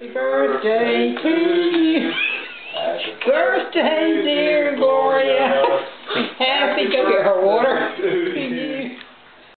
Happy birthday to you. Happy birthday, dear Gloria. Happy birthday.